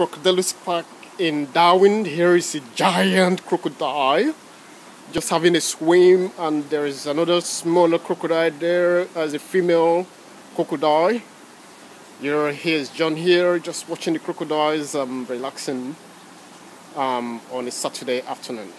Crocodylus Park in Darwin. Here is a giant crocodile just having a swim, and there is another smaller crocodile there as a female crocodile. Here, here's John here, just watching the crocodiles, um, relaxing um, on a Saturday afternoon.